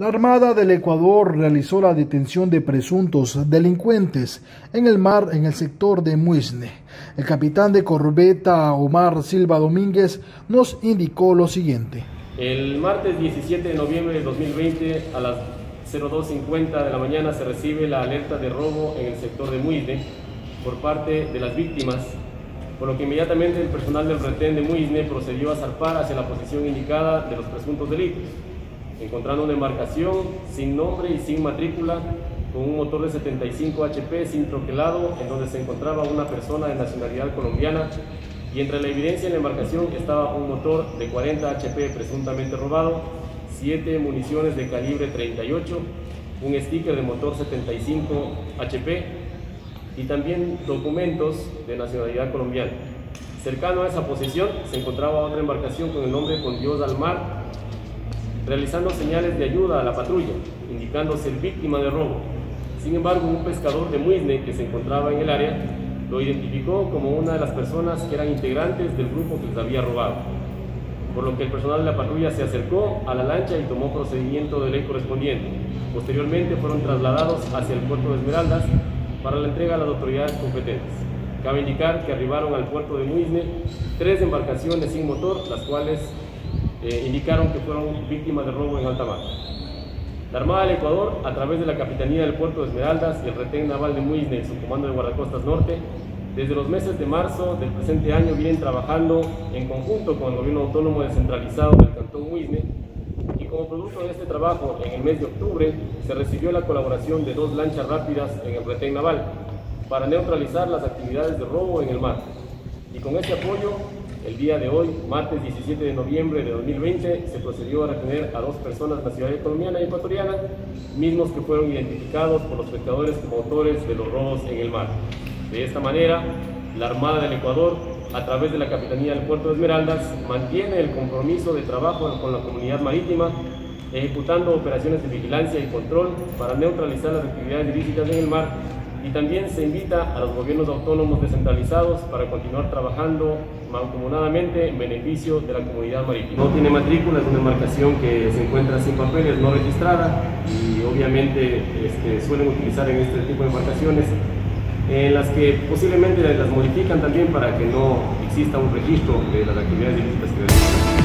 La Armada del Ecuador realizó la detención de presuntos delincuentes en el mar en el sector de Muisne. El capitán de corbeta Omar Silva Domínguez nos indicó lo siguiente. El martes 17 de noviembre de 2020 a las 02.50 de la mañana se recibe la alerta de robo en el sector de Muisne por parte de las víctimas, por lo que inmediatamente el personal del retén de Muisne procedió a zarpar hacia la posición indicada de los presuntos delitos encontrando una embarcación sin nombre y sin matrícula, con un motor de 75 HP sin troquelado, en donde se encontraba una persona de nacionalidad colombiana y entre la evidencia en la embarcación estaba un motor de 40 HP presuntamente robado, 7 municiones de calibre 38, un sticker de motor 75 HP y también documentos de nacionalidad colombiana. Cercano a esa posición se encontraba otra embarcación con el nombre Con Dios al Mar, realizando señales de ayuda a la patrulla, indicando ser víctima de robo. Sin embargo, un pescador de Muisne que se encontraba en el área lo identificó como una de las personas que eran integrantes del grupo que les había robado. Por lo que el personal de la patrulla se acercó a la lancha y tomó procedimiento de ley correspondiente. Posteriormente fueron trasladados hacia el puerto de Esmeraldas para la entrega a las autoridades competentes. Cabe indicar que arribaron al puerto de Muisne tres embarcaciones sin motor, las cuales eh, indicaron que fueron víctimas de robo en alta mar. La Armada del Ecuador, a través de la Capitanía del Puerto de Esmeraldas y el retén naval de Muisne y su comando de guardacostas norte, desde los meses de marzo del presente año vienen trabajando en conjunto con el gobierno autónomo descentralizado del Cantón Muisne y como producto de este trabajo, en el mes de octubre se recibió la colaboración de dos lanchas rápidas en el retén naval para neutralizar las actividades de robo en el mar. Y con este apoyo el día de hoy, martes 17 de noviembre de 2020, se procedió a retener a dos personas nacionales colombiana y ecuatoriana, mismos que fueron identificados por los pescadores como autores de los robos en el mar. De esta manera, la Armada del Ecuador, a través de la Capitanía del Puerto de Esmeraldas, mantiene el compromiso de trabajo con la comunidad marítima, ejecutando operaciones de vigilancia y control para neutralizar las actividades ilícitas en el mar y también se invita a los gobiernos autónomos descentralizados para continuar trabajando mancomunadamente en beneficio de la comunidad marítima. No tiene matrícula, es una embarcación que se encuentra sin papeles, no registrada y obviamente este, suelen utilizar en este tipo de embarcaciones en las que posiblemente las modifican también para que no exista un registro de las actividades ilícitas que.